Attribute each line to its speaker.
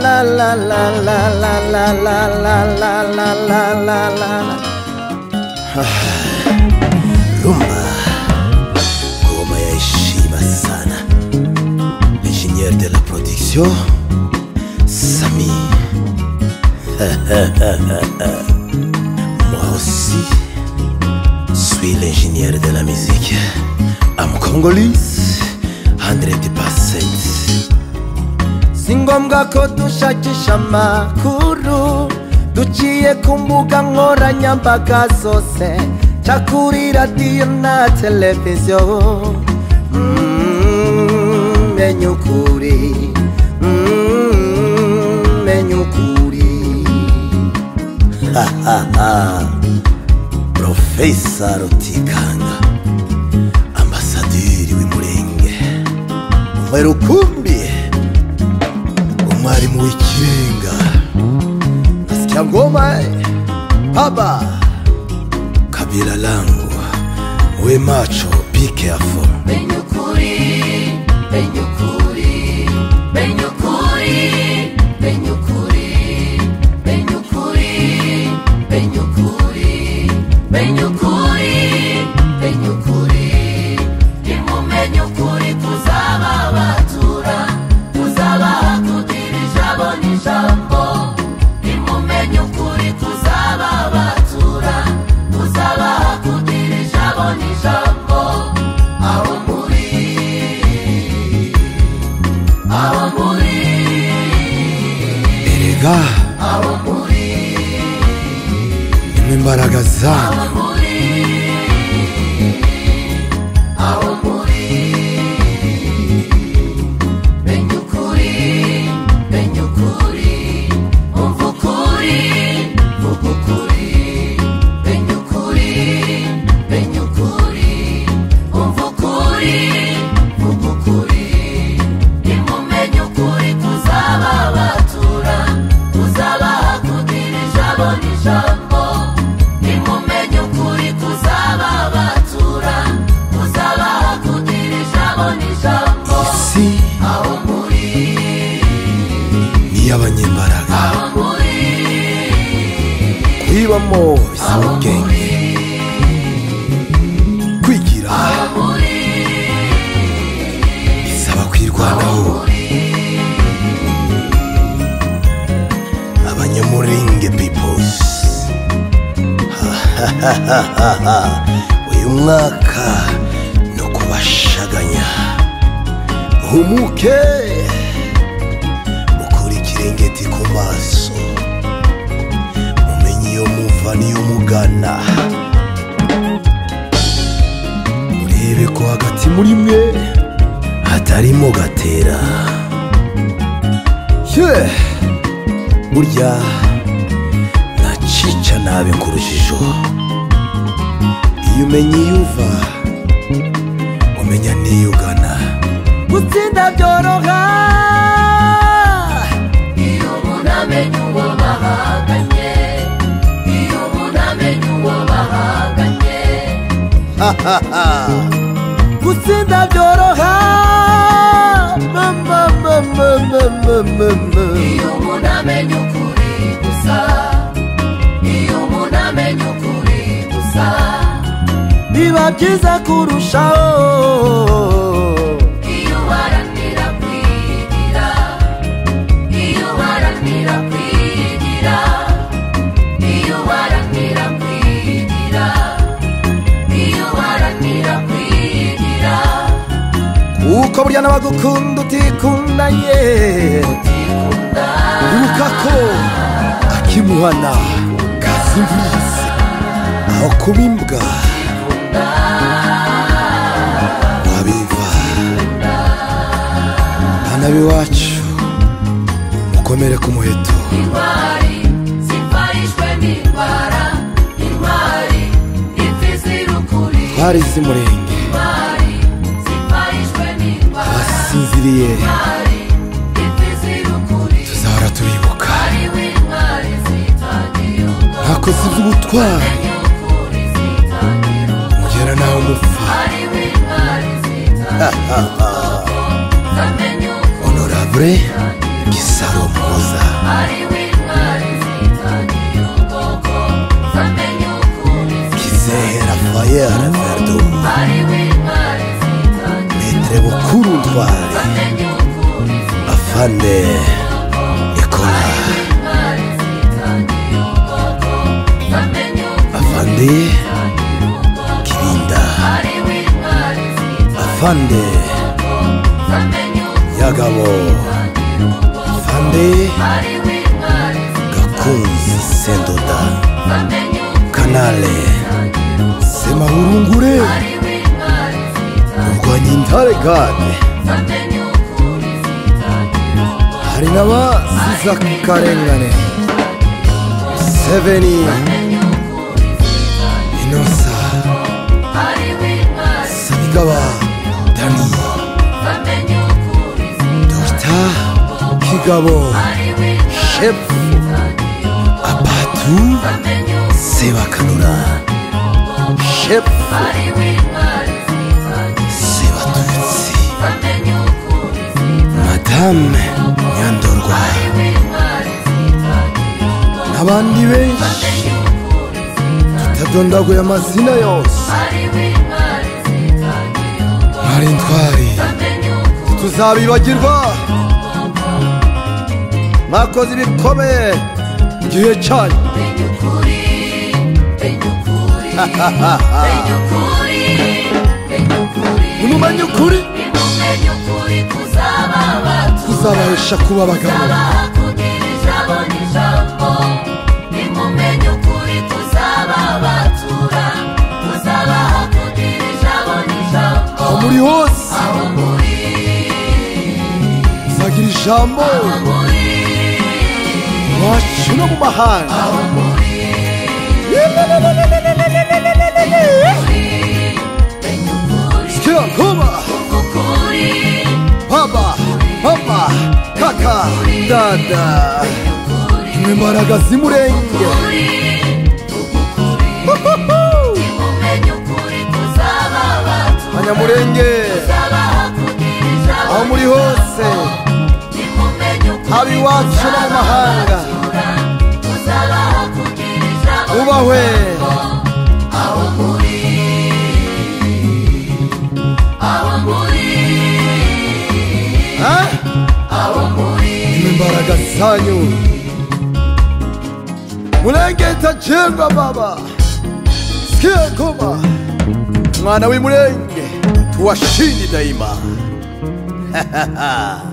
Speaker 1: la Rumba ya heshima sana Ingénieur de la production Sami Moi aussi suis l'ingénieur de la musique Am Congolese 100% si ngombwa ko dushakisha amakuru duciye ku mbuga nkoranyambaga zose ca kuri radiyo na televiziyo Mm, menya ukuri Mm, menya ukuri profesa rutikanga ambasaderi w'umurenge. Umwe rukumbi bari mu ikirenga nasikia ngoma eh. we macho be careful.
Speaker 2: Benyukuri benyukuri benyukuri benyukuri n'imbaraga zawe muri,
Speaker 1: kuyibamo bisaba ubwenge kwigira. Bisaba kwirwanaho. Uyu mwaka no kubashaganya. Humuke mukura ikirengeti ku maso. Mumenye iyo muva n'iyo mugana. Murebe ko hagati muri mwe hatarimo gatera. Ye! Burya nacica nabi nk'urujijo iyo umenya iyo uva umenya n'iyo ugana. Gutsinda byoroha.
Speaker 2: Iyo umuntu amenya uwo bahanganye, iyo umuntu amenya uwo bahanganye.
Speaker 1: gutsinda byoroha. Mama mama mama mama
Speaker 2: Iyo umuntu amenya ukuri iyo uharanira kwigira,
Speaker 1: kuko burya n'abagukunda utikunda ye ibuka ko akimuhana. Kazimvise aho kuba imbwa. Nabi wacu mukomere ku muheto
Speaker 2: intwari zivarishwe n'indwara intwari imfizi y'ukuri
Speaker 1: twari z'umurenge
Speaker 2: intwari zivarishwe
Speaker 1: tuzahora tubibuka
Speaker 2: ntakoze iby'ubutwari
Speaker 1: mugera
Speaker 2: nawe
Speaker 1: umupfa
Speaker 2: Aimable
Speaker 1: Gisaro
Speaker 2: Mpuza
Speaker 1: Kizehe
Speaker 2: Raphael Verdu.
Speaker 1: Metre Bukuru Ntwari Afande Nikola Afande
Speaker 2: Kirinda
Speaker 1: Afande
Speaker 2: bagabo fande.
Speaker 1: Gakunzi sendoda. Kanale. Semahurungure
Speaker 2: kurwanya intare gane
Speaker 1: hari n'abasize akarengane seveni inosa. Sabigaba
Speaker 2: intwari
Speaker 1: shefu
Speaker 2: ukuri
Speaker 1: sebakanura shefu sebatutsi madame nyandorwa. N'abandi benshi. Tutadondaguye amazina yose.
Speaker 2: Hariho intwari
Speaker 1: tuzabibagirwa mwakoze ibikomeye igihe cyanyu. Nimumenye ukuri. Kuzabahesha kuba abagabo. Aho muri hose muzagira ijambo.
Speaker 2: bahari
Speaker 1: sikia
Speaker 2: ngoma
Speaker 1: baba mama kaka dada.
Speaker 2: Tumebaragaza murenge
Speaker 1: banyamurenge aho muri hose. Abiwacu no mu mahanga imwe imbaraga zanyu mulenge itajengwa baba. Sikia ngoma. Mwana w'imurenge tuwashindi daima